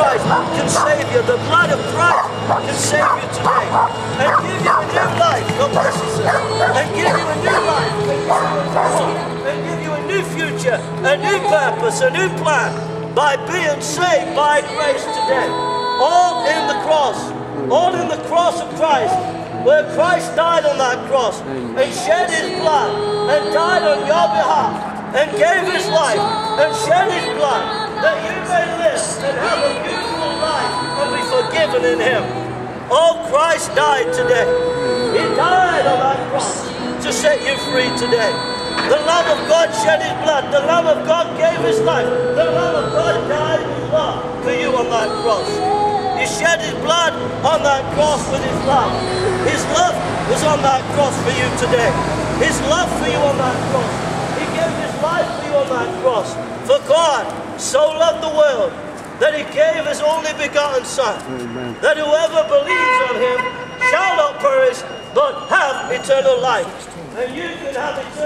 Christ can save you. The blood of Christ can save you today. And give you a new life. God bless you, sir. And give you a new life. And give you a new future, a new purpose, a new plan by being saved by grace today. All in the cross. All in the cross of Christ. Where Christ died on that cross and shed his blood and died on your behalf and gave his life and shed his blood that you may forgiven in him. Oh, Christ died today. He died on that cross to set you free today. The love of God shed his blood. The love of God gave his life. The love of God died for you on that cross. He shed his blood on that cross with his love. His love was on that cross for you today. His love for you on that cross. He gave his life for you on that cross. For God so loved the world that he gave his only begotten Son, Amen. that whoever believes on him shall not perish, but have eternal life. And you can have eternal